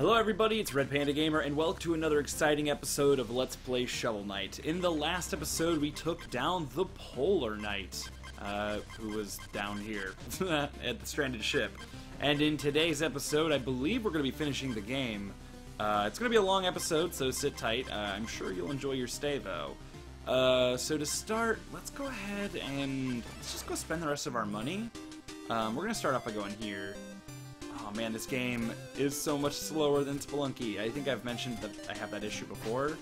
Hello everybody, it's Red Panda Gamer, and welcome to another exciting episode of Let's Play Shovel Knight. In the last episode, we took down the Polar Knight, uh, who was down here at the stranded ship. And in today's episode, I believe we're going to be finishing the game. Uh, it's going to be a long episode, so sit tight. Uh, I'm sure you'll enjoy your stay, though. Uh, so to start, let's go ahead and let's just go spend the rest of our money. Um, we're going to start off by going here. Oh man, this game is so much slower than Spelunky. I think I've mentioned that I have that issue before.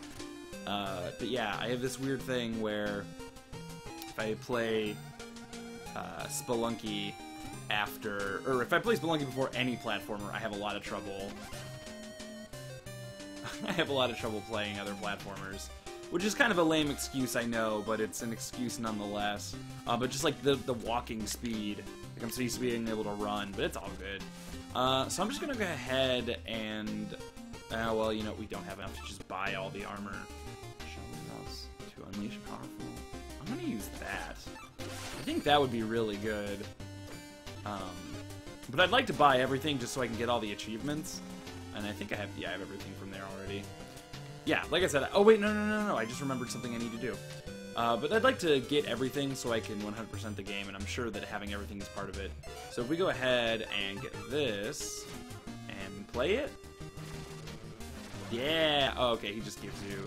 Uh, but yeah, I have this weird thing where if I play uh, Spelunky after, or if I play Spelunky before any platformer, I have a lot of trouble. I have a lot of trouble playing other platformers. Which is kind of a lame excuse, I know, but it's an excuse nonetheless. Uh, but just like the, the walking speed, like I'm so used to being able to run, but it's all good. Uh, so I'm just gonna go ahead and, uh, well, you know, we don't have enough to just buy all the armor. To unleash powerful. I'm gonna use that. I think that would be really good. Um, but I'd like to buy everything just so I can get all the achievements. And I think I have, yeah, I have everything from there already. Yeah, like I said, oh wait, no, no, no, no, I just remembered something I need to do. Uh, but I'd like to get everything so I can 100% the game, and I'm sure that having everything is part of it. So if we go ahead and get this, and play it. Yeah, oh, okay, he just gives you...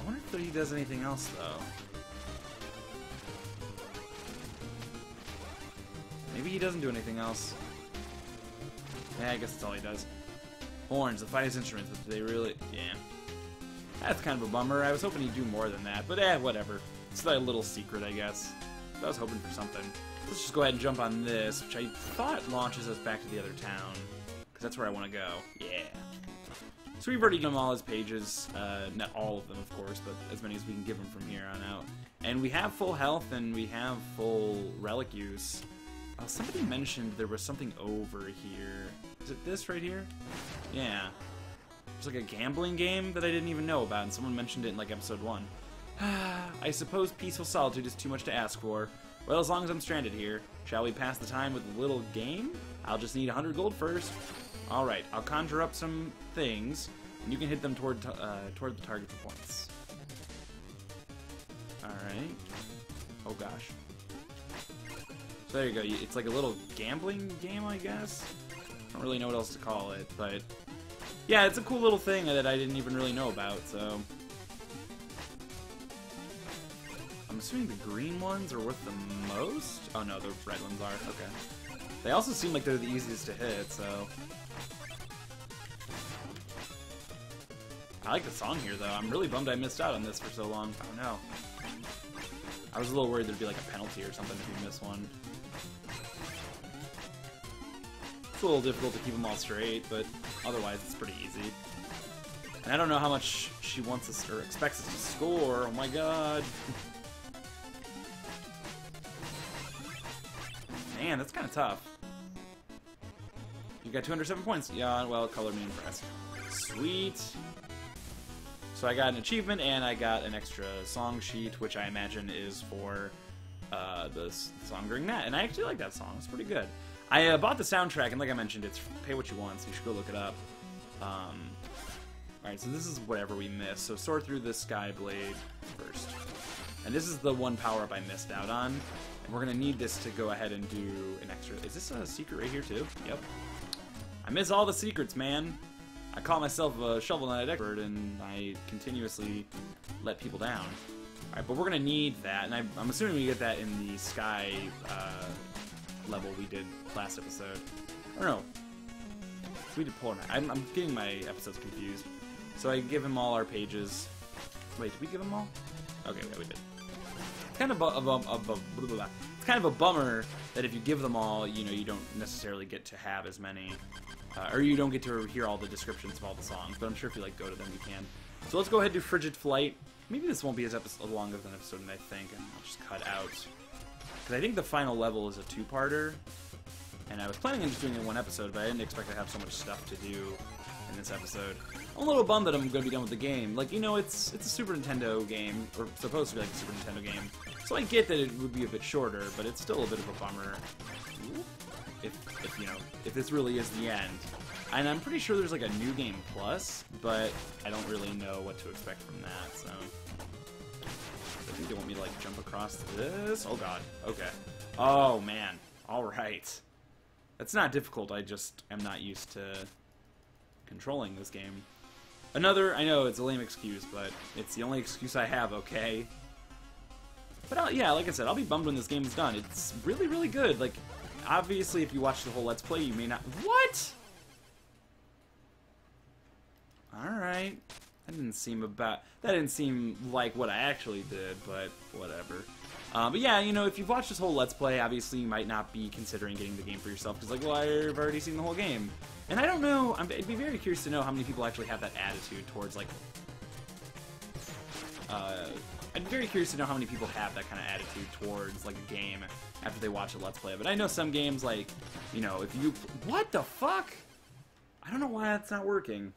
I wonder if he does anything else, though. Maybe he doesn't do anything else. Yeah, I guess that's all he does. Horns, the finest instruments, but they really... Yeah. That's kind of a bummer. I was hoping he'd do more than that, but eh, whatever. It's that little secret, I guess. I was hoping for something. Let's just go ahead and jump on this, which I thought launches us back to the other town. Because that's where I want to go. Yeah. So we've already done all his pages. Uh, not all of them, of course, but as many as we can give him from here on out. And we have full health, and we have full relic use. Uh, somebody mentioned there was something over here. Is it this right here? Yeah. There's like a gambling game that I didn't even know about, and someone mentioned it in like episode one. I suppose peaceful solitude is too much to ask for. Well, as long as I'm stranded here, shall we pass the time with a little game? I'll just need 100 gold first. Alright, I'll conjure up some things, and you can hit them toward, uh, toward the target for points. Alright. Oh gosh. So there you go, it's like a little gambling game, I guess? I don't really know what else to call it, but yeah, it's a cool little thing that I didn't even really know about, so... I'm assuming the green ones are worth the most? Oh no, the red ones are. Okay. They also seem like they're the easiest to hit, so... I like the song here, though. I'm really bummed I missed out on this for so long. Oh no. I was a little worried there'd be like a penalty or something if you miss one. It's a little difficult to keep them all straight, but otherwise it's pretty easy. And I don't know how much she wants us or expects us to score. Oh my god. Man, that's kind of tough. You got 207 points. Yeah, well, color me impressed. Sweet. So I got an achievement and I got an extra song sheet, which I imagine is for uh, the song during that. And I actually like that song. It's pretty good. I uh, bought the soundtrack, and like I mentioned, it's pay what you want, so you should go look it up. Um, Alright, so this is whatever we missed. So sort through the Sky Blade first. And this is the one power-up I missed out on. And we're to need this to go ahead and do an extra... Is this a secret right here, too? Yep. I miss all the secrets, man. I call myself a Shovel Knight expert, and I continuously let people down. Alright, but we're to need that, and I, am assuming we get that in the Sky... Uh, level we did last episode. Don't know. We did Polar. I'm, I'm getting my episodes confused. So I give him all our pages. Wait, did we give him all? Okay, yeah, we did. It's kind of a, a, a, it's kind of a bummer that if you give them all, you know, you don't necessarily get to have as many, uh, or you don't get to hear all the descriptions of all the songs. But I'm sure if you like go to them, you can. So let's go ahead and do Frigid Flight. Maybe this won't be as episode longer than episode, I think, and I'll just cut out because I think the final level is a two-parter, and I was planning on just doing it in one episode, but I didn't expect to have so much stuff to do in this episode. I'm a little bummed that I'm going to be done with the game. Like, you know, it's it's a Super Nintendo game, or supposed to be like a Super Nintendo game, so I get that it would be a bit shorter, but it's still a bit of a bummer. If, if you know, if this really is the end. And I'm pretty sure there's like a new game plus, but I don't really know what to expect from that, so. I think they want me to like jump across this. Oh god. Okay. Oh man. Alright. That's not difficult, I just am not used to controlling this game. Another, I know it's a lame excuse, but it's the only excuse I have, okay? But I'll, yeah, like I said, I'll be bummed when this game is done. It's really, really good. Like, obviously, if you watch the whole Let's Play, you may not... What? Alright. That didn't seem about... That didn't seem like what I actually did, but whatever. Uh, but yeah, you know, if you've watched this whole Let's Play, obviously you might not be considering getting the game for yourself, because like, well, I've already seen the whole game. And I don't know, i would be very curious to know how many people actually have that attitude towards, like... Uh, I'm very curious to know how many people have that kind of attitude towards, like, a game after they watch a Let's Play. But I know some games, like, you know, if you... What the fuck? I don't know why that's not working.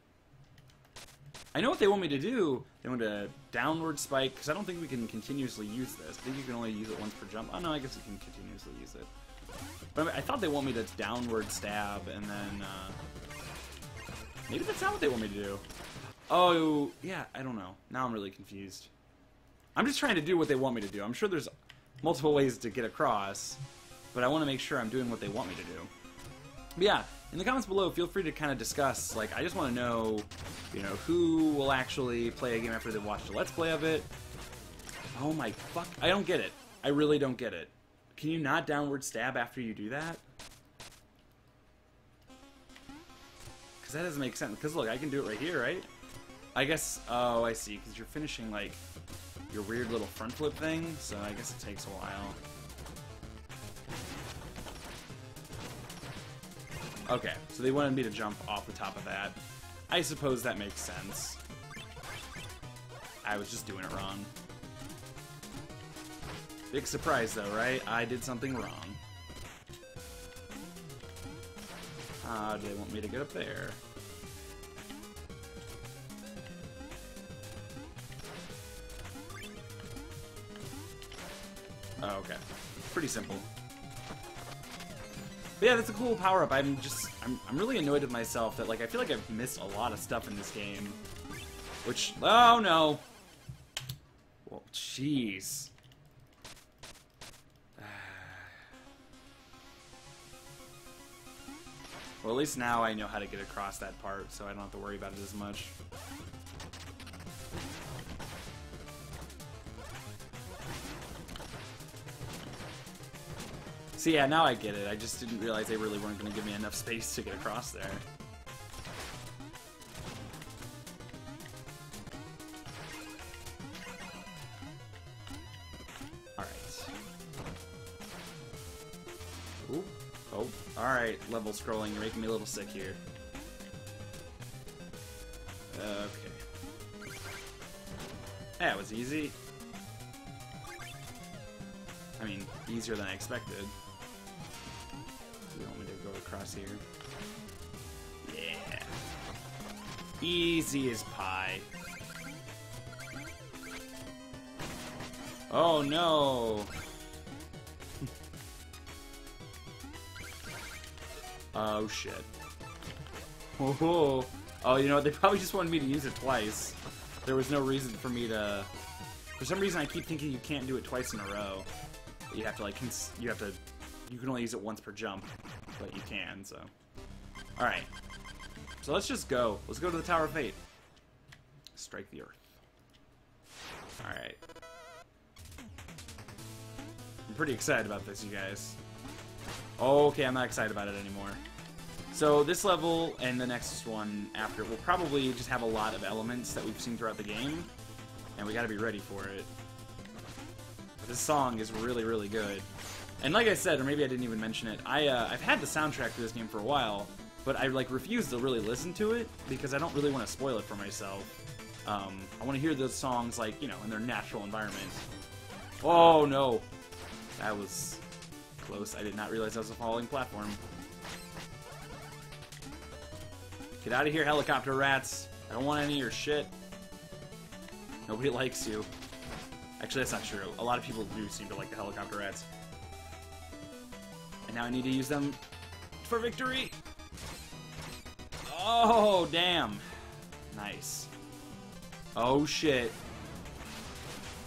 I know what they want me to do. They want to downward spike, because I don't think we can continuously use this. I think you can only use it once per jump. Oh, no, I guess you can continuously use it. But I thought they want me to downward stab, and then, uh... Maybe that's not what they want me to do. Oh, yeah, I don't know. Now I'm really confused. I'm just trying to do what they want me to do. I'm sure there's multiple ways to get across, but I want to make sure I'm doing what they want me to do. But yeah, in the comments below, feel free to kind of discuss. Like, I just want to know, you know, who will actually play a game after they've watched a Let's Play of it. Oh my fuck. I don't get it. I really don't get it. Can you not downward stab after you do that? Because that doesn't make sense. Because look, I can do it right here, right? I guess, oh, I see. Because you're finishing, like, your weird little front flip thing. So I guess it takes a while. Okay, so they wanted me to jump off the top of that. I suppose that makes sense. I was just doing it wrong. Big surprise though, right? I did something wrong. How do they want me to get up there? Oh, okay. Pretty simple. But yeah, that's a cool power-up. I'm just, I'm, I'm really annoyed with myself that, like, I feel like I've missed a lot of stuff in this game. Which, oh no! Well, jeez. Well, at least now I know how to get across that part, so I don't have to worry about it as much. See, yeah, now I get it. I just didn't realize they really weren't going to give me enough space to get across there. Alright. Oh. Level scrolling. You're making me a little sick here. Okay. That was easy. I mean, easier than I expected here. Yeah. Easy as pie. Oh no! oh shit. Oh, oh, you know, they probably just wanted me to use it twice. There was no reason for me to... For some reason, I keep thinking you can't do it twice in a row. You have to, like, you have to... You can only use it once per jump but you can, so. Alright. So let's just go. Let's go to the Tower of Fate. Strike the Earth. Alright. I'm pretty excited about this, you guys. Okay, I'm not excited about it anymore. So this level and the next one after will probably just have a lot of elements that we've seen throughout the game, and we gotta be ready for it. This song is really, really good. And like I said, or maybe I didn't even mention it, I uh, I've had the soundtrack for this game for a while, but I like refuse to really listen to it because I don't really want to spoil it for myself. Um, I want to hear those songs like you know in their natural environment. Oh no, that was close. I did not realize that was a falling platform. Get out of here, helicopter rats! I don't want any of your shit. Nobody likes you. Actually, that's not true. A lot of people do seem to like the helicopter rats. Now I need to use them for victory. Oh, damn. Nice. Oh, shit.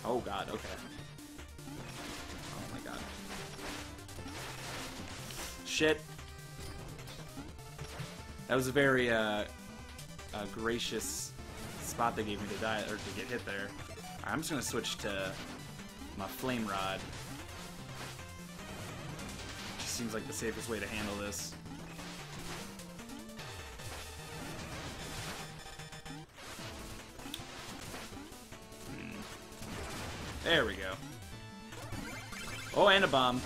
Oh, God, okay. Oh, my God. Shit. That was a very, uh, uh, gracious spot they gave me to die, or to get hit there. I'm just gonna switch to my Flame Rod. Seems like the safest way to handle this. Hmm. There we go. Oh, and a bomb.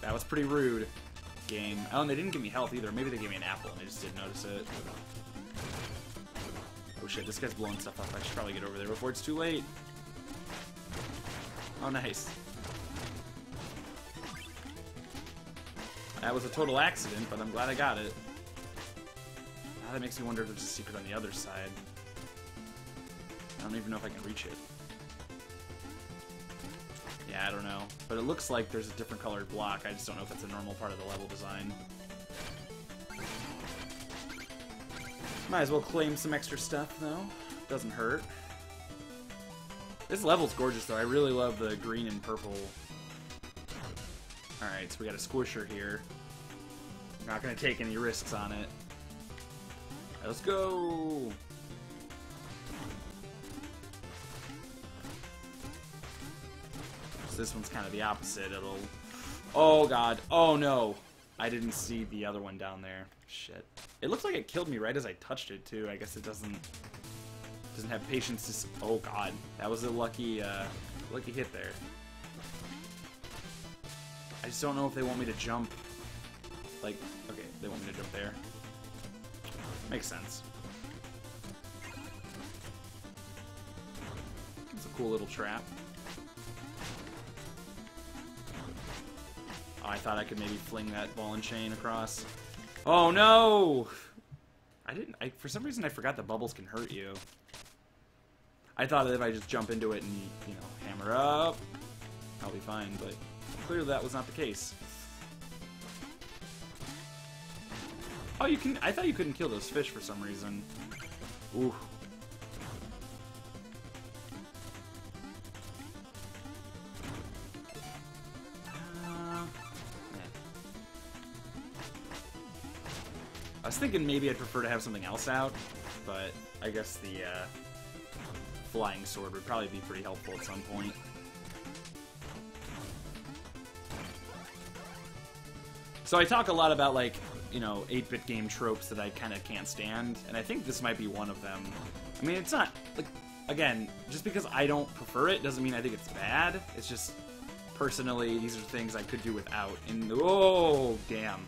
That was pretty rude. Game. Oh, and they didn't give me health either. Maybe they gave me an apple and I just didn't notice it. Oh shit, this guy's blowing stuff up. I should probably get over there before it's too late. Oh, nice. That was a total accident, but I'm glad I got it. Now that makes me wonder if there's a secret on the other side. I don't even know if I can reach it. Yeah, I don't know. But it looks like there's a different colored block. I just don't know if that's a normal part of the level design. Might as well claim some extra stuff, though. Doesn't hurt. This level's gorgeous, though. I really love the green and purple. Alright, so we got a squisher here. Not gonna take any risks on it. Let's go! So this one's kind of the opposite. It'll... Oh, God. Oh, no. I didn't see the other one down there. Shit. It looks like it killed me right as I touched it, too. I guess it doesn't... Doesn't have patience to... Oh, God. That was a lucky, uh... Lucky hit there. I just don't know if they want me to jump. Like, okay, they want me to jump there. Makes sense. It's a cool little trap. Oh, I thought I could maybe fling that ball and chain across. Oh no! I didn't. I, for some reason, I forgot the bubbles can hurt you. I thought that if I just jump into it and you know hammer up, I'll be fine. But clearly, that was not the case. Oh, you can. I thought you couldn't kill those fish for some reason. Ooh. I was thinking maybe I'd prefer to have something else out, but I guess the uh, flying sword would probably be pretty helpful at some point. So I talk a lot about like, you know, 8-bit game tropes that I kind of can't stand, and I think this might be one of them. I mean, it's not, like, again, just because I don't prefer it doesn't mean I think it's bad. It's just, personally, these are things I could do without. And, oh, damn.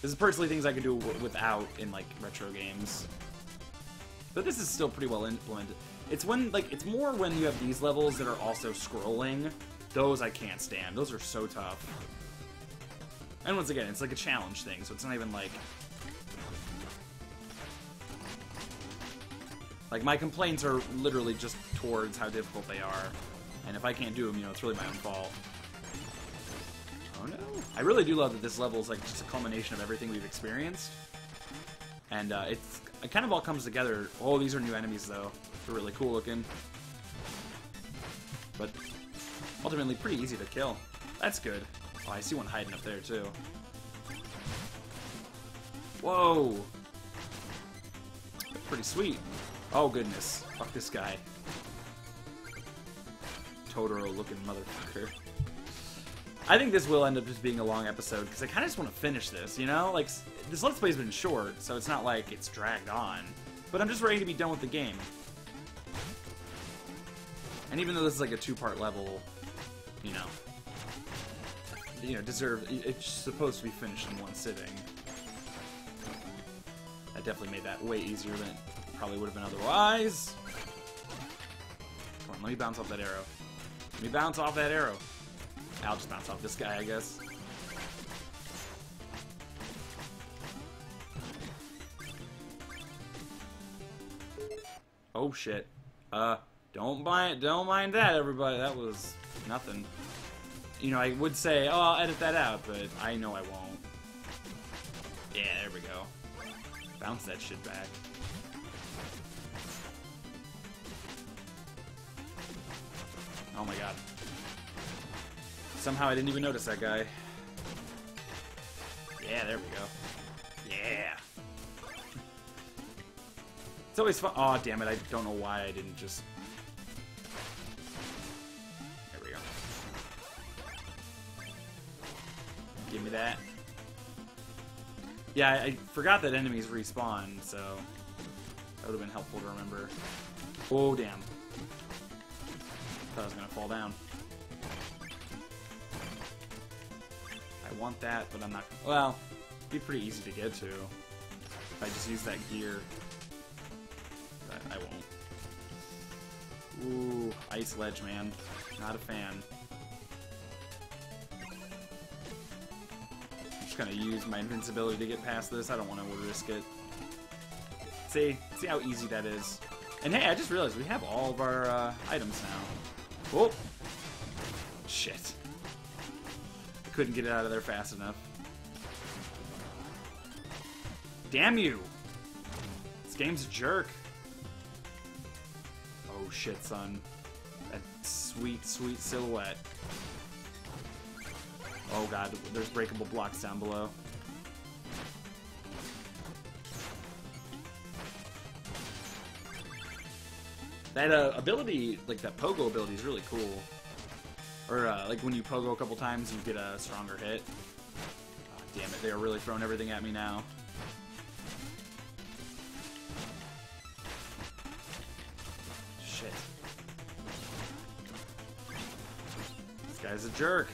This is personally things I could do without in like retro games. But this is still pretty well implemented. It's when like it's more when you have these levels that are also scrolling. Those I can't stand. Those are so tough. And once again, it's like a challenge thing, so it's not even like Like my complaints are literally just towards how difficult they are. And if I can't do them, you know, it's really my own fault. Oh no. I really do love that this level is like just a culmination of everything we've experienced. And uh, it's it kind of all comes together. Oh, these are new enemies though. They're really cool looking. But ultimately pretty easy to kill. That's good. Oh, I see one hiding up there too. Whoa! Pretty sweet. Oh goodness. Fuck this guy. Totoro looking motherfucker. I think this will end up just being a long episode because I kind of just want to finish this, you know? Like, this Let's Play's been short, so it's not like it's dragged on. But I'm just ready to be done with the game. And even though this is like a two-part level, you know, you know, deserve it's supposed to be finished in one sitting. That definitely made that way easier than it probably would have been otherwise. Come on, let me bounce off that arrow. Let me bounce off that arrow. I'll just bounce off this guy, I guess. Oh shit. Uh, don't mind, don't mind that, everybody. That was nothing. You know, I would say, oh, I'll edit that out, but I know I won't. Yeah, there we go. Bounce that shit back. Oh my god. Somehow I didn't even notice that guy. Yeah, there we go. Yeah. It's always fun. Oh, damn it. I don't know why I didn't just... Give me that. Yeah, I, I forgot that enemies respawn, so that would have been helpful to remember. Oh, damn. Thought I was gonna fall down. I want that, but I'm not. Well, be pretty easy to get to if I just use that gear. But I won't. Ooh, ice ledge, man. Not a fan. Just gonna use my invincibility to get past this. I don't want to risk it. See, see how easy that is. And hey, I just realized we have all of our uh, items now. Oh, shit I couldn't get it out of there fast enough. Damn you! This game's a jerk. Oh shit, son. That sweet, sweet silhouette. Oh god, there's breakable blocks down below. That uh, ability, like that pogo ability, is really cool. Or, uh, like, when you pogo a couple times, you get a stronger hit. Oh, damn it, they are really throwing everything at me now. Shit. This guy's a jerk.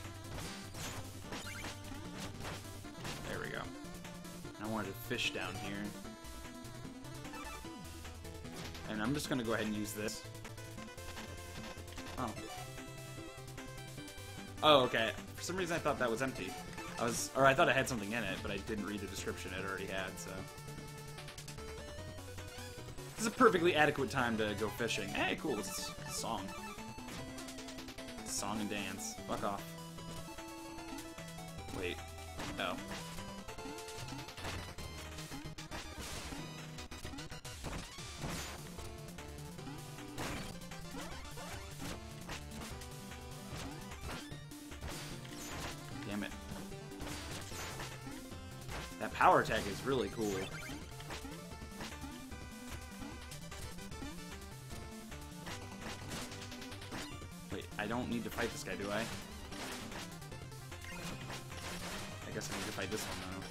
Fish down here. And I'm just gonna go ahead and use this. Oh. Oh, okay. For some reason I thought that was empty. I was, or I thought it had something in it, but I didn't read the description it already had, so. This is a perfectly adequate time to go fishing. Hey, cool, this is a song. Song and dance. Fuck off. Wait. Oh. Really cool. Wait, I don't need to fight this guy, do I? I guess I need to fight this one, though.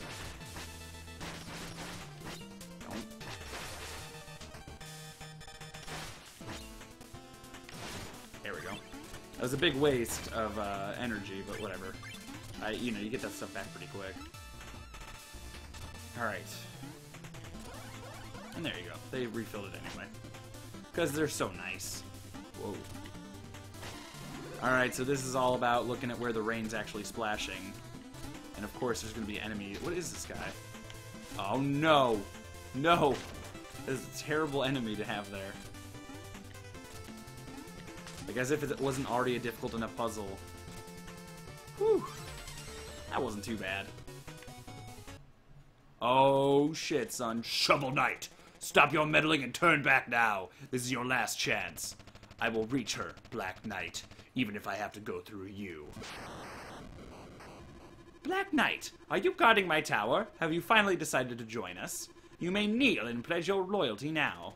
There we go. That was a big waste of uh, energy, but whatever. I, you know, you get that stuff back pretty quick. Alright. And there you go. They refilled it anyway. Because they're so nice. Whoa. Alright, so this is all about looking at where the rain's actually splashing. And of course there's going to be enemy. What is this guy? Oh no! No! This is a terrible enemy to have there. Like as if it wasn't already a difficult enough puzzle. Whew. That wasn't too bad. Oh shit, son. Shovel Knight! Stop your meddling and turn back now. This is your last chance. I will reach her, Black Knight, even if I have to go through you. Black Knight, are you guarding my tower? Have you finally decided to join us? You may kneel and pledge your loyalty now.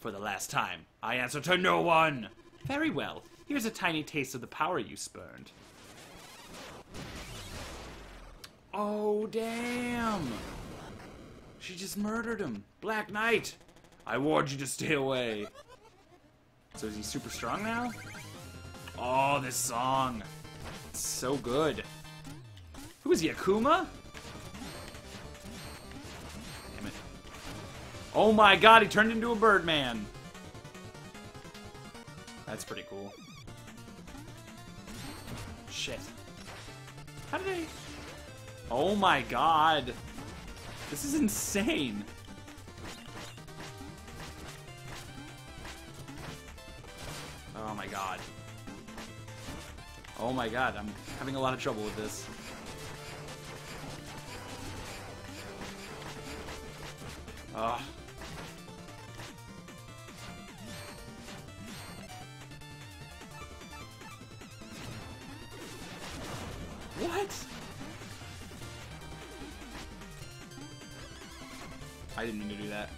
For the last time, I answer to no one. Very well. Here's a tiny taste of the power you spurned. Oh, damn. She just murdered him. Black Knight. I warned you to stay away. So is he super strong now? Oh, this song. It's so good. Who is he, Akuma? Damn it. Oh my god, he turned into a Birdman. That's pretty cool. Shit. How did they... Oh my god. This is insane. Oh my god. Oh my god, I'm having a lot of trouble with this. Ugh. Didn't mean to do that.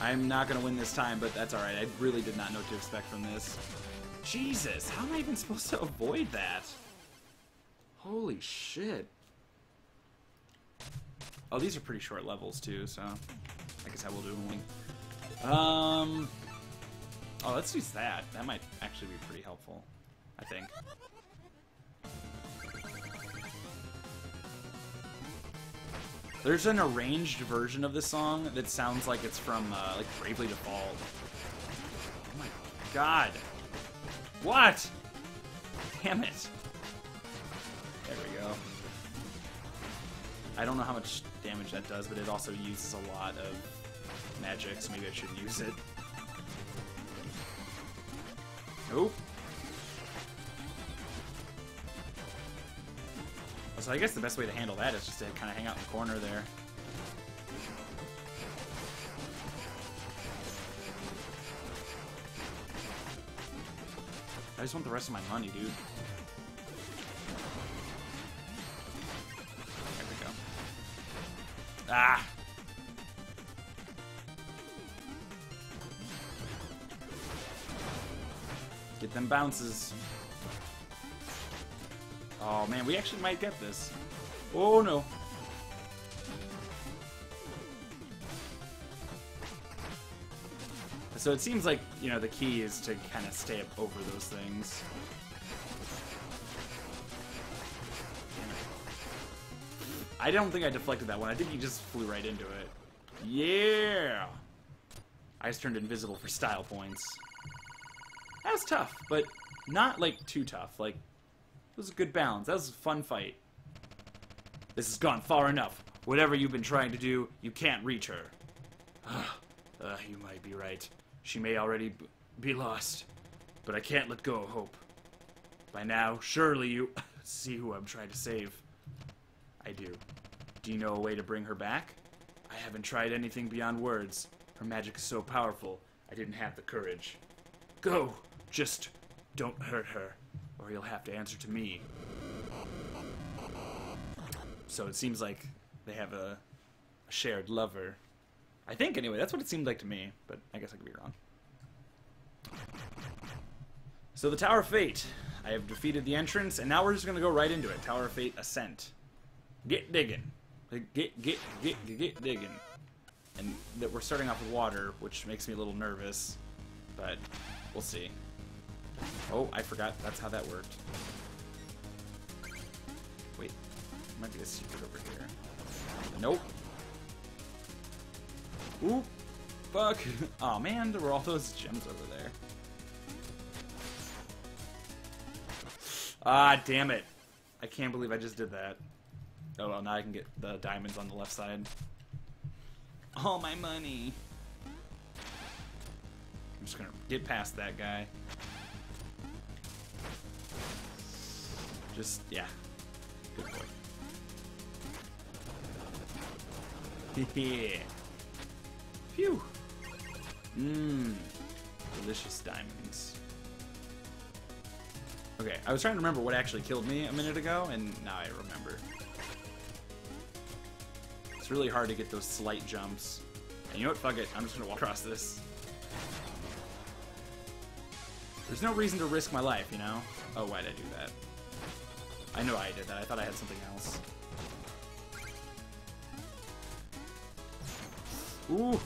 I'm not gonna win this time, but that's alright. I really did not know what to expect from this. Jesus, how am I even supposed to avoid that? Holy shit. Oh, these are pretty short levels too, so I guess I will do one. Um. Oh, let's use that. That might actually be pretty helpful. I think. There's an arranged version of this song that sounds like it's from uh, like Bravely Default. Oh my god! What? Damn it! There we go. I don't know how much damage that does, but it also uses a lot of magic, so maybe I should use it. Nope. So I guess the best way to handle that is just to kind of hang out in the corner there. I just want the rest of my money, dude. There we go. Ah! Get them bounces. Oh man, we actually might get this. Oh no. So it seems like, you know, the key is to kind of stay up over those things. I don't think I deflected that one. I think he just flew right into it. Yeah! I just turned invisible for style points. That was tough, but not, like, too tough. Like, was a good balance. That was a fun fight. This has gone far enough. Whatever you've been trying to do, you can't reach her. uh, you might be right. She may already be lost. But I can't let go of hope. By now, surely you see who I'm trying to save. I do. Do you know a way to bring her back? I haven't tried anything beyond words. Her magic is so powerful, I didn't have the courage. Go! Just don't hurt her, or you'll have to answer to me. So it seems like they have a, a shared lover. I think, anyway, that's what it seemed like to me, but I guess I could be wrong. So the Tower of Fate. I have defeated the entrance, and now we're just going to go right into it. Tower of Fate Ascent. Get digging. Get, get, get, get digging. And that we're starting off with water, which makes me a little nervous, but we'll see. Oh, I forgot that's how that worked. Wait, might be a secret over here. Nope. Ooh, fuck. oh man, there were all those gems over there. Ah, damn it. I can't believe I just did that. Oh well, now I can get the diamonds on the left side. All my money. I'm just gonna get past that guy. Just, yeah. Good yeah. Phew. Mmm. Delicious diamonds. Okay, I was trying to remember what actually killed me a minute ago, and now I remember. It's really hard to get those slight jumps. And you know what? Fuck it. I'm just gonna walk across this. There's no reason to risk my life, you know? Oh, why'd I do that? I know I did that. I thought I had something else. Ooh!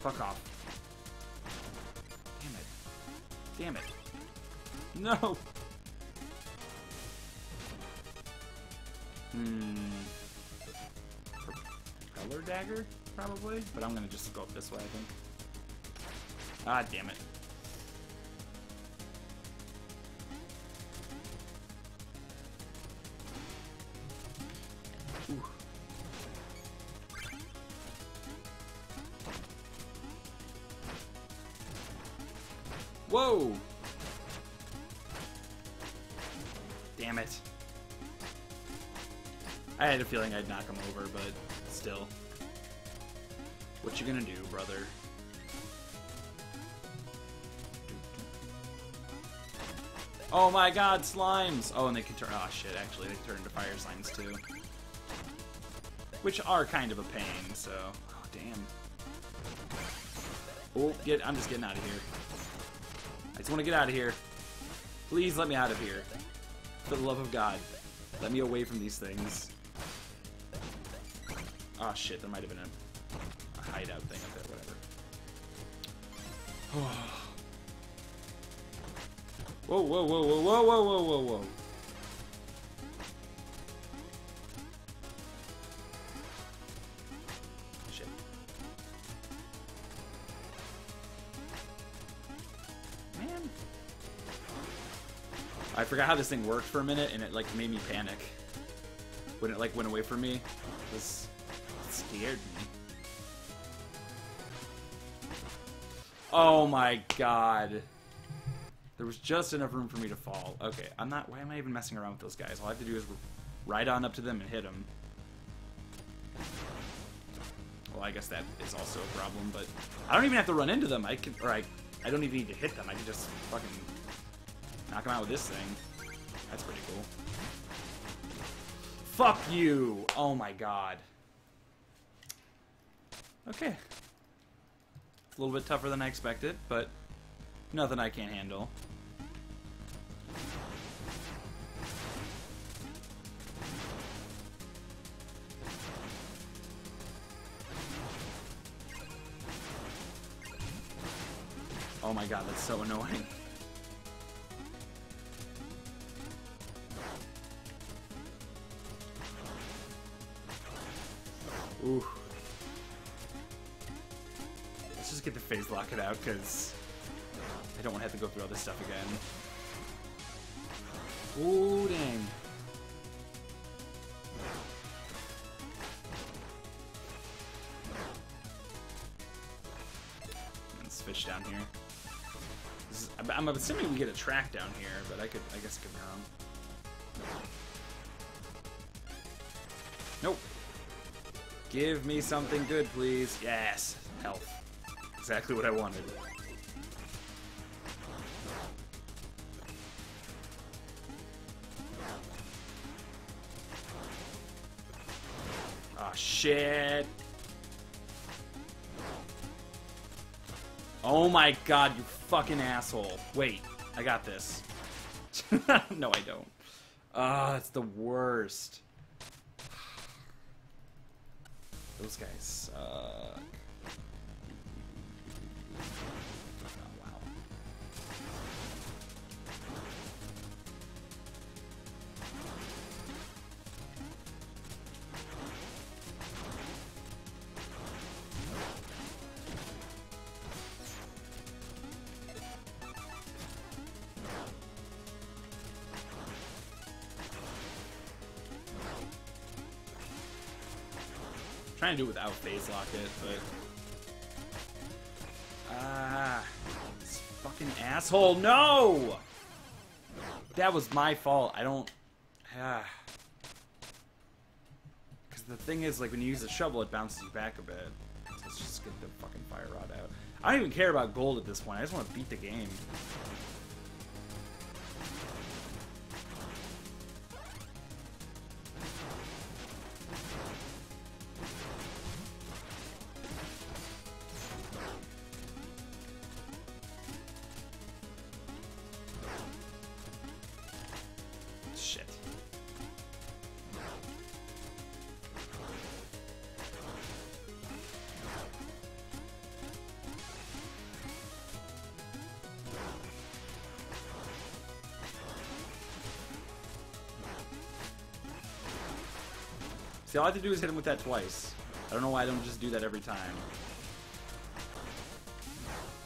Fuck off. Damn it. Damn it. No! Hmm. Propeller dagger? Probably? But I'm gonna just go up this way, I think. Ah, damn it. Ooh. Whoa! Damn it. I had a feeling I'd knock him over, but still. What you gonna do, brother? Oh my god, slimes! Oh, and they can turn- oh shit, actually, they can turn into fire slimes too which are kind of a pain, so... Oh, damn. Oh, get, I'm just getting out of here. I just want to get out of here. Please let me out of here. For the love of God. Let me away from these things. Ah, oh, shit, there might have been a, a hideout thing up there, whatever. whoa, whoa, whoa, whoa, whoa, whoa, whoa, whoa. I forgot how this thing worked for a minute, and it like made me panic when it like went away from me. It, was, it scared me. Oh my god. There was just enough room for me to fall. Okay, I'm not. Why am I even messing around with those guys? All I have to do is ride on up to them and hit them. Well, I guess that is also a problem, but I don't even have to run into them. I can, or I, I don't even need to hit them. I can just fucking knock him out with this thing. That's pretty cool. Fuck you! Oh my god. Okay. It's a little bit tougher than I expected, but nothing I can't handle. Oh my god, that's so annoying. Ooh. Let's just get the phase locket out, because I don't want to have to go through all this stuff again. Ooh, dang. Let's fish down here. I'm assuming we get a track down here, but I could, I guess, I could be wrong. Nope. Give me something good, please. Yes, health. Exactly what I wanted. Oh, shit. Oh my god, you fucking asshole. Wait, I got this. no, I don't. Ah, oh, it's the worst. Those guys suck. Trying to do it without phase locket, but ah, this fucking asshole! No, that was my fault. I don't. Ah. Because the thing is, like when you use the shovel, it bounces you back a bit. So let's just get the fucking fire rod out. I don't even care about gold at this point. I just want to beat the game. See, all I have to do is hit him with that twice. I don't know why I don't just do that every time.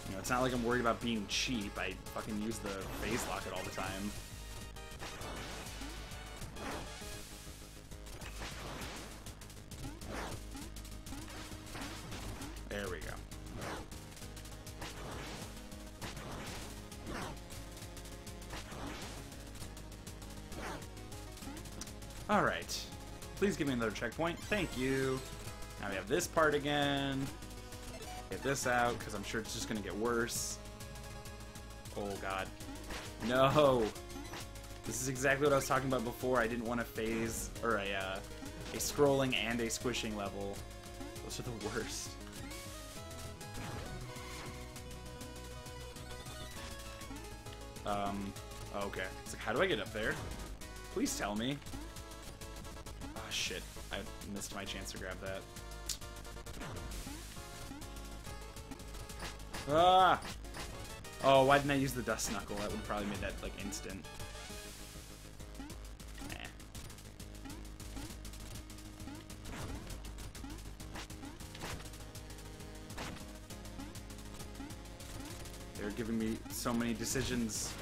You know, it's not like I'm worried about being cheap. I fucking use the phase locket all the time. Give me another checkpoint. Thank you. Now we have this part again. Get this out, because I'm sure it's just going to get worse. Oh, God. No! This is exactly what I was talking about before. I didn't want a phase, or a, uh, a scrolling and a squishing level. Those are the worst. Um, okay. Like, how do I get up there? Please tell me. I missed my chance to grab that. Ah! Oh, why didn't I use the Dust Knuckle? That would probably made that, like, instant. They're giving me so many decisions.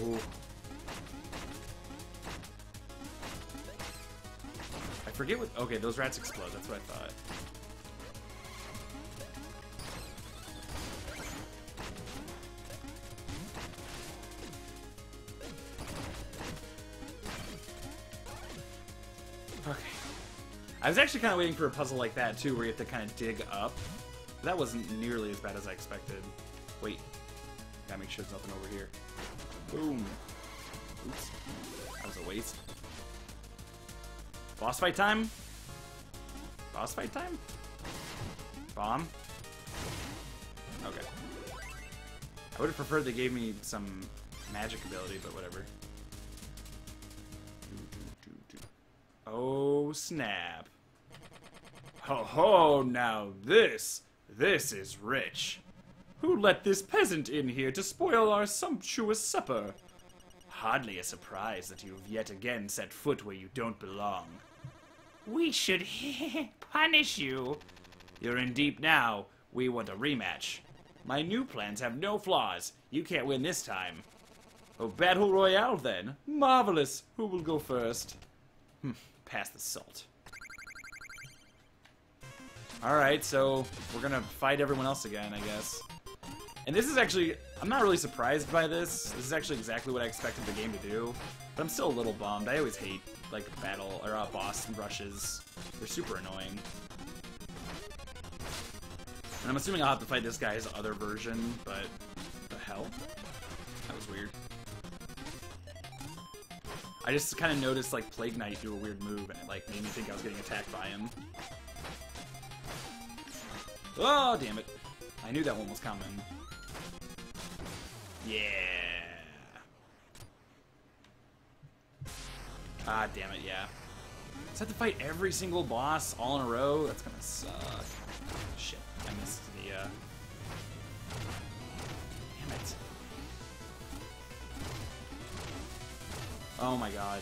Ooh. Forget what... Okay, those rats explode. That's what I thought. Okay. I was actually kind of waiting for a puzzle like that, too, where you have to kind of dig up. That wasn't nearly as bad as I expected. Wait. Gotta make sure there's nothing over here. Boom. Oops. That was a waste. Boss fight time? Boss fight time? Bomb? Okay. I would have preferred they gave me some magic ability, but whatever. Oh, snap. Ho ho, now this, this is rich. Who let this peasant in here to spoil our sumptuous supper? Hardly a surprise that you've yet again set foot where you don't belong. We should punish you. You're in deep now. We want a rematch. My new plans have no flaws. You can't win this time. Oh, Battle Royale then. Marvelous. Who will go first? Hmm pass the salt. Alright, so we're gonna fight everyone else again, I guess. And this is actually, I'm not really surprised by this. This is actually exactly what I expected the game to do. But I'm still a little bummed. I always hate, like, battle, or uh, boss rushes. They're super annoying. And I'm assuming I'll have to fight this guy's other version, but the hell? That was weird. I just kind of noticed like Plague Knight do a weird move, and it like made me think I was getting attacked by him. Oh, damn it. I knew that one was coming. Yeah. Ah, damn it, yeah. Does have to fight every single boss all in a row? That's gonna suck. Shit, I missed the, uh... Damn it. Oh my god.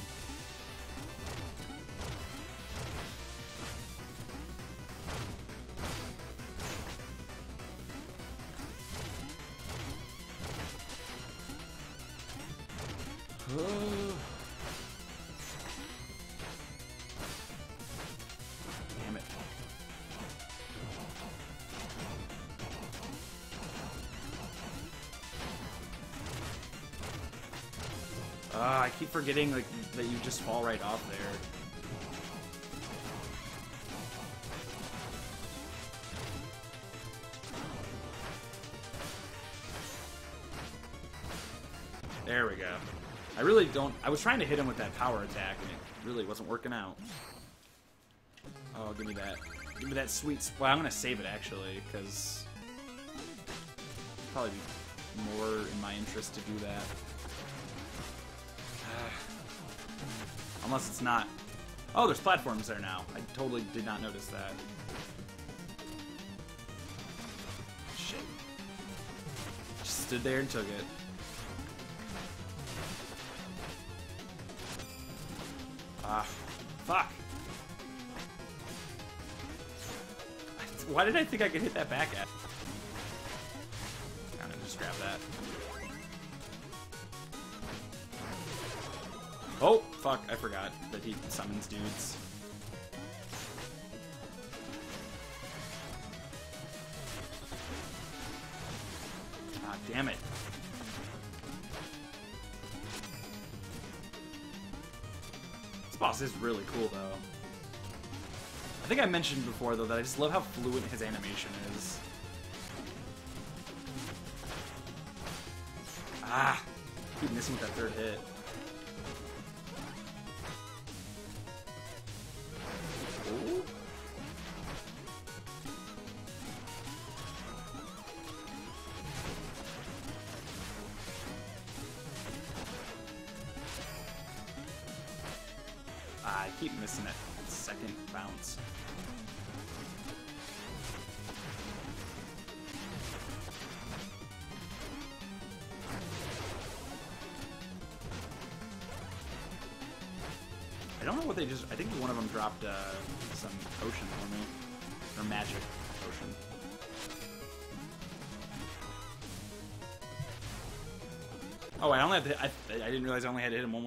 Forgetting like that you just fall right off there. There we go. I really don't... I was trying to hit him with that power attack, and it really wasn't working out. Oh, give me that. Give me that sweet... Well, I'm going to save it, actually, because... Probably more in my interest to do that. Unless it's not. Oh, there's platforms there now. I totally did not notice that. Shit. Just stood there and took it. Ah, fuck. Why did I think I could hit that back at? Kinda just grab that. Oh, fuck, I forgot that he summons dudes. Ah, damn it. This boss is really cool, though. I think I mentioned before, though, that I just love how fluent his animation is. Ah! Keep missing with that third hit.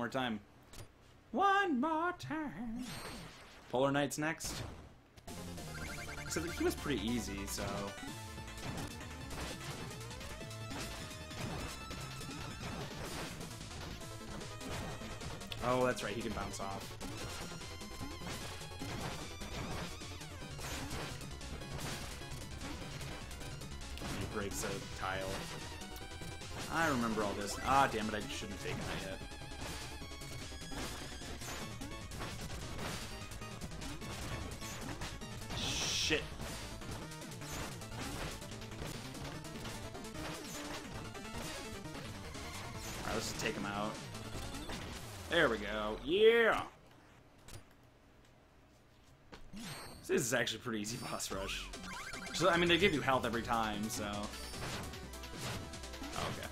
More time. One more time. Polar Knight's next. So he was pretty easy, so. Oh, that's right, he can bounce off. He breaks a tile. I remember all this. Ah, damn it, I shouldn't have taken that. Is actually pretty easy boss rush. So, I mean, they give you health every time, so... Oh, okay.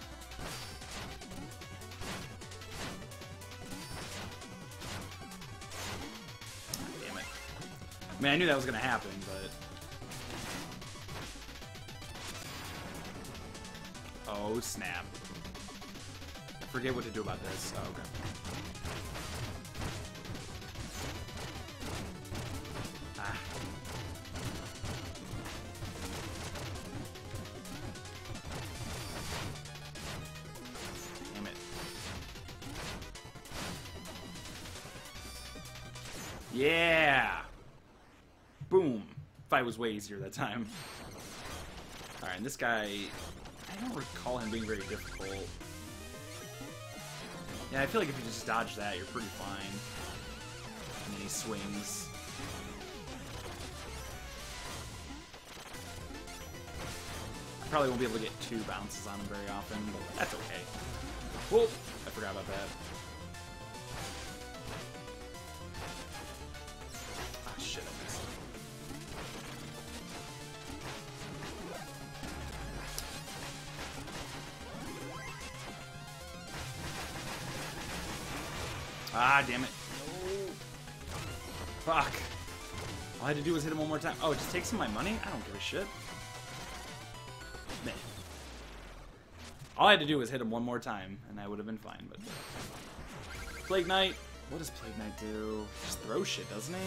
Ah, damn it. I mean, I knew that was gonna happen, but... Oh, snap. I forget what to do about this. Oh, okay. Was way easier that time. Alright, and this guy... I don't recall him being very difficult. Yeah, I feel like if you just dodge that, you're pretty fine. And then he swings. I probably won't be able to get two bounces on him very often, but that's okay. Whoa! I forgot about that. Ah, damn it. Fuck. All I had to do was hit him one more time. Oh, it just takes him my money? I don't give a shit. Man. All I had to do was hit him one more time, and I would have been fine, but... Plague Knight. What does Plague Knight do? Just throw shit, doesn't he?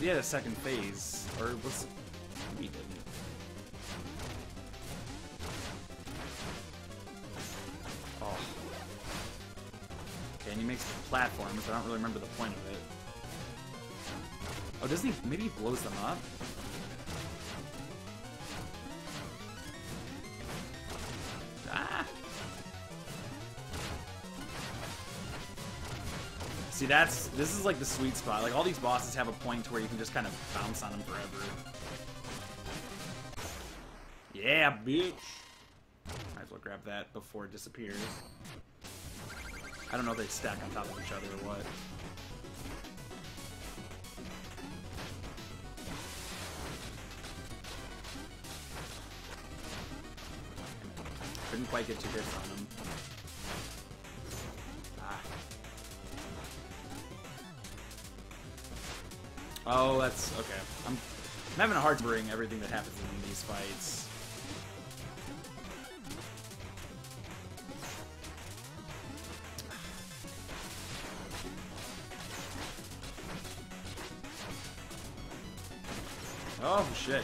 He had a second phase. Or was... Platforms. I don't really remember the point of it. Oh, doesn't he? Maybe he blows them up? Ah! See, that's this is like the sweet spot. Like all these bosses have a point where you can just kind of bounce on them forever. Yeah, bitch. Might as well grab that before it disappears. I don't know if they stack on top of each other or what. Couldn't quite get two hits on him. Ah. Oh, that's okay. I'm, I'm having a hard time everything that happens in these fights. shit.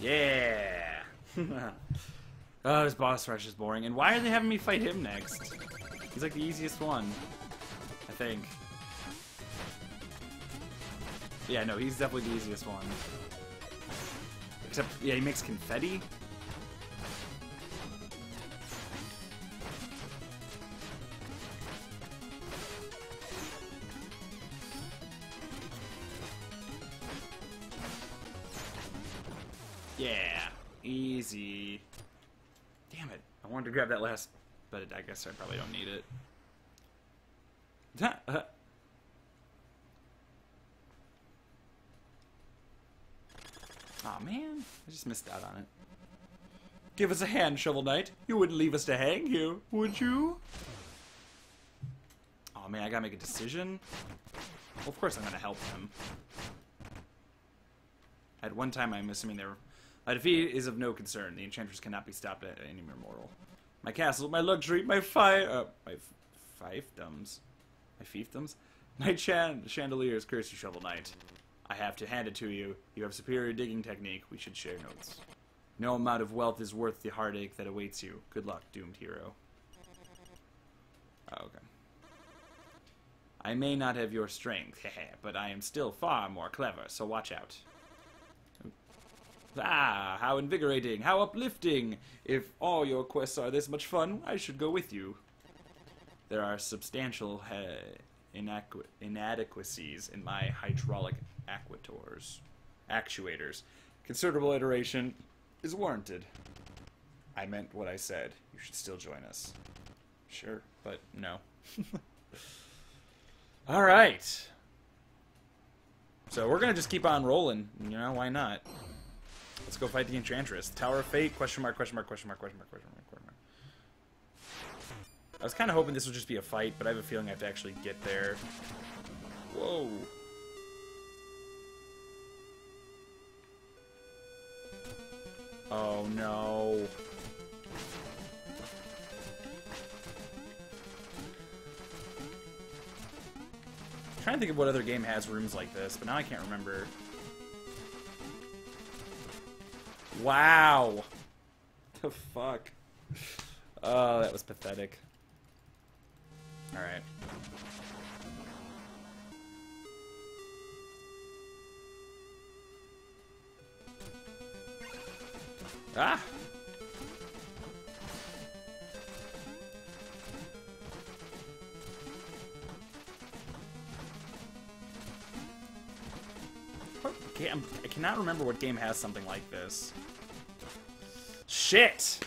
Yeah. oh, this boss rush is boring. And why are they having me fight him next? He's like the easiest one, I think. Yeah, no, he's definitely the easiest one. Except, yeah, he makes confetti. Yeah, easy. Damn it. I wanted to grab that last, but I guess I probably don't need it. Aw, oh, man. I just missed out on it. Give us a hand, Shovel Knight. You wouldn't leave us to hang here, would you? Oh, man, I gotta make a decision. Well, of course I'm gonna help him. At one time, I'm assuming they were my defeat is of no concern. The enchantress cannot be stopped at any mere mortal. My castle, my luxury, my fire, uh, my fiefdoms, my fiefdoms, my chan chandeliers. Curse you, shovel knight. I have to hand it to you. You have superior digging technique. We should share notes. No amount of wealth is worth the heartache that awaits you. Good luck, doomed hero. Oh, okay. I may not have your strength, but I am still far more clever, so watch out. Ah, how invigorating, how uplifting! If all your quests are this much fun, I should go with you. There are substantial uh, inadequacies in my hydraulic actuators. Actuators. Considerable iteration is warranted. I meant what I said. You should still join us. Sure, but no. All right. So we're gonna just keep on rolling. You know, why not? Let's go fight the Enchantress. Tower of Fate, question mark, question mark, question mark, question mark, question mark, question mark. I was kind of hoping this would just be a fight, but I have a feeling I have to actually get there. Whoa. Oh no. I'm trying to think of what other game has rooms like this, but now I can't remember. Wow. The fuck? Oh, that was pathetic. Alright. Ah! I cannot remember what game has something like this. Shit!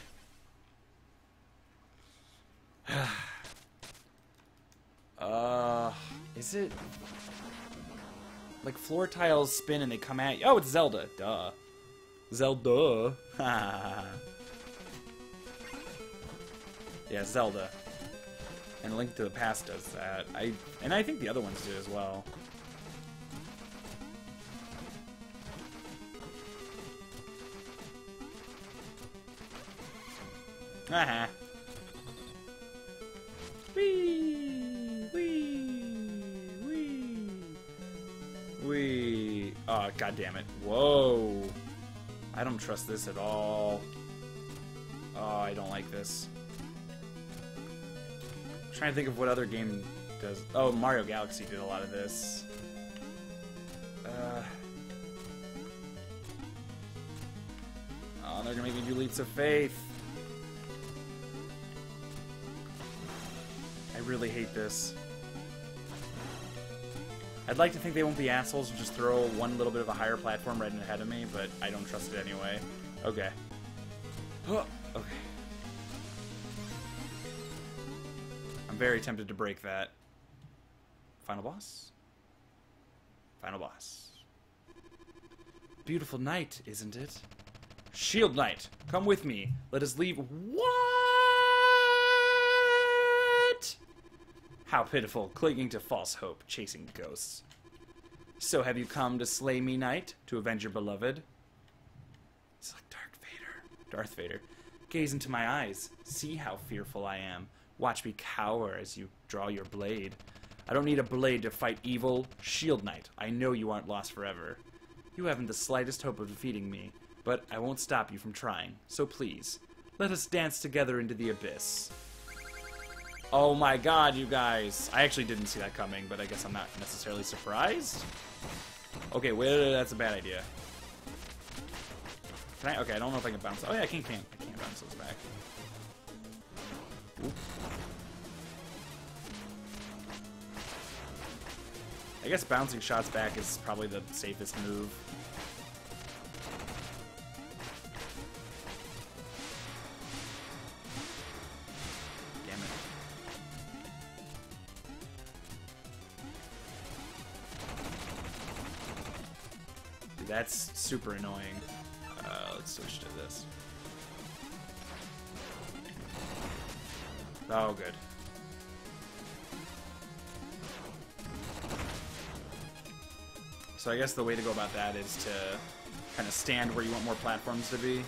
uh, is it... Like floor tiles spin and they come at you? Oh, it's Zelda. Duh. Zelda. yeah, Zelda. And Link to the Past does that. I and I think the other ones do as well. Haha. Uh-huh. God damn it. Whoa! I don't trust this at all. Oh, I don't like this. I'm trying to think of what other game does. Oh, Mario Galaxy did a lot of this. Uh. Oh, they're gonna make me do leaps of faith. I really hate this. I'd like to think they won't be assholes and just throw one little bit of a higher platform right in ahead of me, but I don't trust it anyway. Okay. okay. I'm very tempted to break that. Final boss? Final boss. Beautiful night, isn't it? Shield Knight, come with me. Let us leave. How pitiful, clinging to false hope, chasing ghosts. So have you come to slay me, knight, to avenge your beloved? It's like Darth Vader. Darth Vader. Gaze into my eyes. See how fearful I am. Watch me cower as you draw your blade. I don't need a blade to fight evil. Shield Knight, I know you aren't lost forever. You haven't the slightest hope of defeating me. but I won't stop you from trying. So please, let us dance together into the abyss. Oh my god, you guys. I actually didn't see that coming, but I guess I'm not necessarily surprised. Okay, wait, that's a bad idea. Can I? Okay, I don't know if I can bounce. Oh yeah, I can. can I can't bounce those back. I guess bouncing shots back is probably the safest move. Super annoying. Uh, let's switch to this. Oh, good. So I guess the way to go about that is to kind of stand where you want more platforms to be.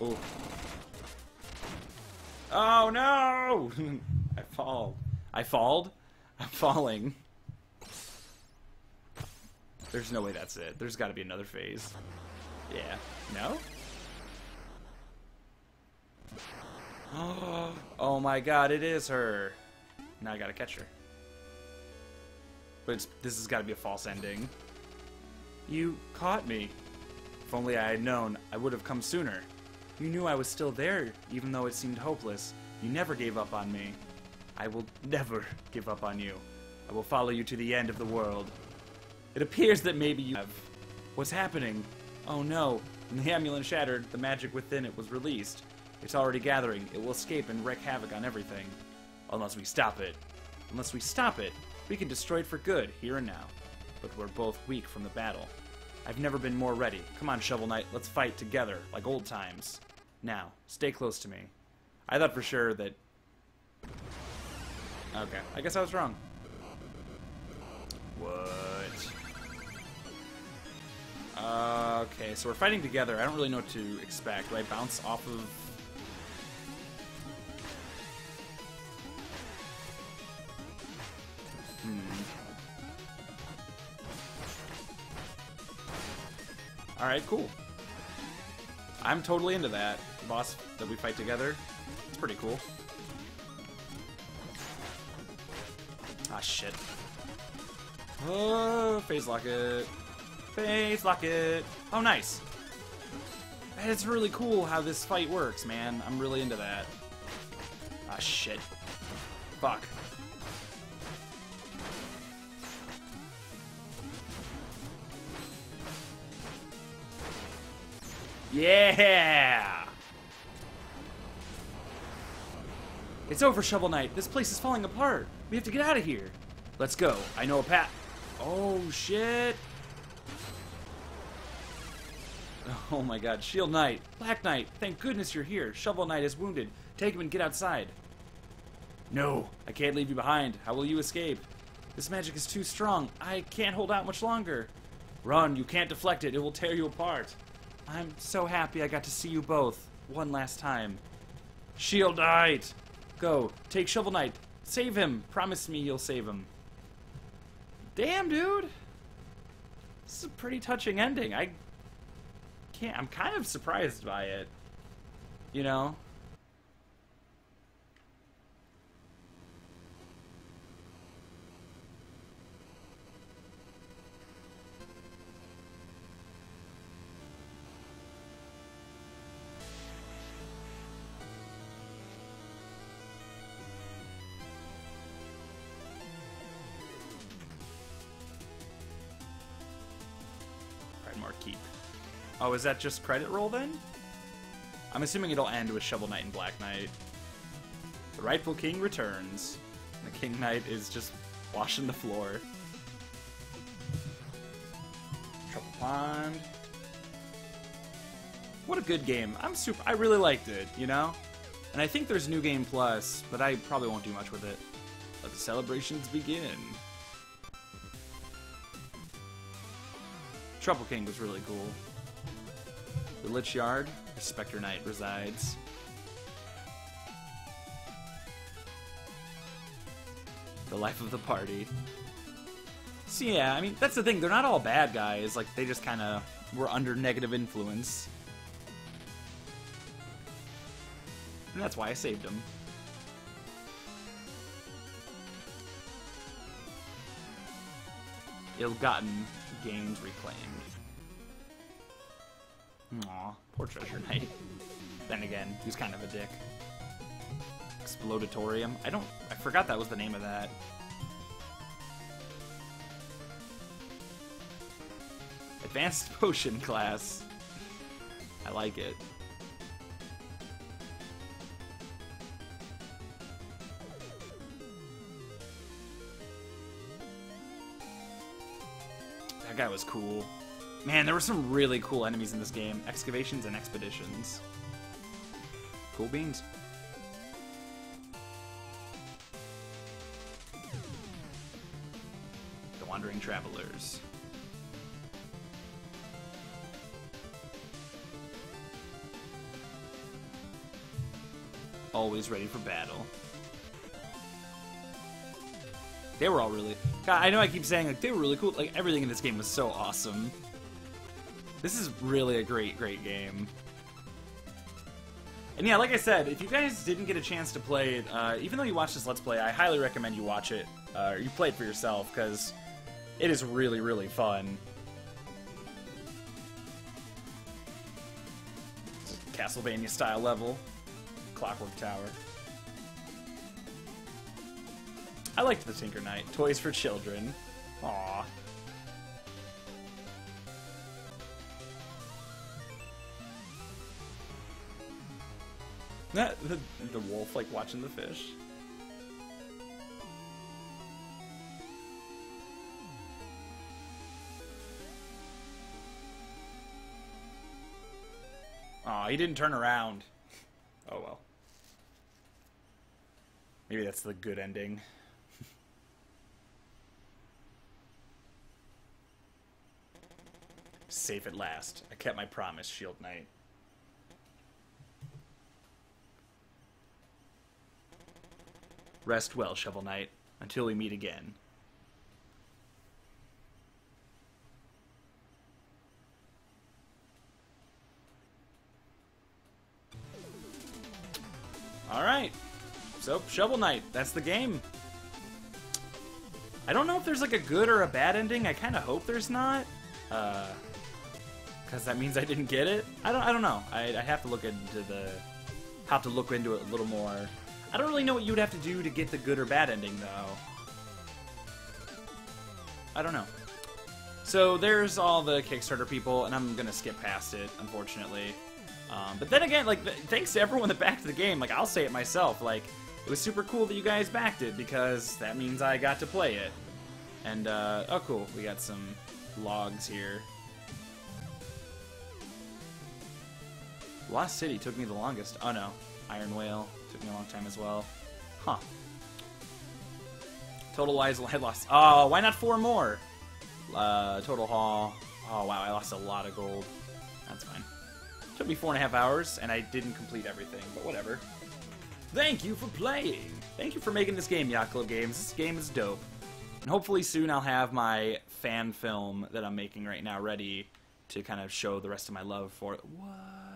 Oh. Oh no! I fall. I falled? I'm falling. There's no way that's it. There's got to be another phase. Yeah. No? Oh, oh my god, it is her. Now I gotta catch her. But it's, this has got to be a false ending. You caught me. If only I had known, I would have come sooner. You knew I was still there, even though it seemed hopeless. You never gave up on me. I will never give up on you. I will follow you to the end of the world. It appears that maybe you have. What's happening? Oh no. When the amulet shattered, the magic within it was released. It's already gathering. It will escape and wreak havoc on everything. Unless we stop it. Unless we stop it, we can destroy it for good, here and now. But we're both weak from the battle. I've never been more ready. Come on, Shovel Knight, let's fight together, like old times. Now, stay close to me. I thought for sure that... Okay, I guess I was wrong. What? Uh, okay, so we're fighting together. I don't really know what to expect. Do I bounce off of... Hmm. Alright, cool. I'm totally into that. Boss that we fight together. It's pretty cool. Ah, shit. Oh, phase locket. Phase locket. Oh, nice. It's really cool how this fight works, man. I'm really into that. Ah, shit. Fuck. Yeah! It's over, Shovel Knight. This place is falling apart. We have to get out of here. Let's go. I know a path. Oh, shit. Oh my god. Shield Knight. Black Knight. Thank goodness you're here. Shovel Knight is wounded. Take him and get outside. No. I can't leave you behind. How will you escape? This magic is too strong. I can't hold out much longer. Run. You can't deflect it. It will tear you apart. I'm so happy I got to see you both. One last time. Shield Knight! Go. Take Shovel Knight. Save him. Promise me you'll save him. Damn, dude. This is a pretty touching ending. I can't. I'm kind of surprised by it. You know? Oh, is that just credit roll then? I'm assuming it'll end with Shovel Knight and Black Knight. The rightful king returns. The King Knight is just washing the floor. Troupple Pond. What a good game. I'm super I really liked it, you know? And I think there's New Game Plus, but I probably won't do much with it. Let the celebrations begin. Troupple King was really cool. The Lich Yard, the Spectre Knight resides. The life of the party. So yeah, I mean, that's the thing. They're not all bad guys. Like, they just kind of were under negative influence. And that's why I saved them. Ill-gotten gains reclaimed. Aw, poor Treasure Knight. Then again, he's kind of a dick. Explodatorium. I don't... I forgot that was the name of that. Advanced Potion class. I like it. That guy was cool. Man, there were some really cool enemies in this game. Excavations and expeditions. Cool beans. The Wandering Travelers. Always ready for battle. They were all really... God, I know I keep saying, like, they were really cool. Like, everything in this game was so awesome. This is really a great, great game. And yeah, like I said, if you guys didn't get a chance to play it, uh, even though you watched this Let's Play, I highly recommend you watch it, uh, or you play it for yourself, because it is really, really fun. Castlevania style level. Clockwork Tower. I liked the Tinker Knight. Toys for children. Aww. That the, the wolf like watching the fish. Aw, he didn't turn around. Oh well. Maybe that's the good ending. Safe at last. I kept my promise, Shield Knight. Rest well, Shovel Knight, until we meet again. Alright. So, Shovel Knight, that's the game. I don't know if there's like a good or a bad ending. I kind of hope there's not. Uh, because that means I didn't get it. I don't. I don't know. I, I have to look into the. Have to look into it a little more. I don't really know what you would have to do to get the good or bad ending, though. I don't know. So there's all the Kickstarter people, and I'm gonna skip past it, unfortunately. Um, but then again, like, thanks to everyone that backed the game. Like, I'll say it myself. Like, it was super cool that you guys backed it because that means I got to play it. And uh, oh, cool, we got some logs here. Lost City took me the longest. Oh no, Iron Whale took me a long time as well. Huh. Total Lies I lost. Oh, why not four more? Uh, Total Haul. Oh wow, I lost a lot of gold. That's fine. Took me four and a half hours, and I didn't complete everything, but whatever. Thank you for playing! Thank you for making this game, Yacht Club Games. This game is dope. And hopefully soon I'll have my fan film that I'm making right now ready to kind of show the rest of my love for it. What?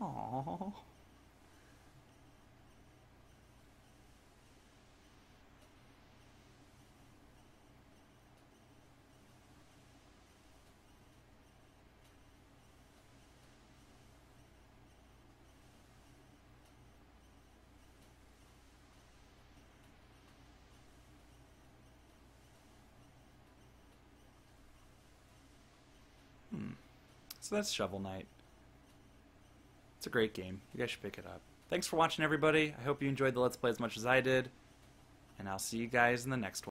Aww. Hmm. So that's Shovel Knight. It's a great game. You guys should pick it up. Thanks for watching, everybody. I hope you enjoyed the Let's Play as much as I did. And I'll see you guys in the next one.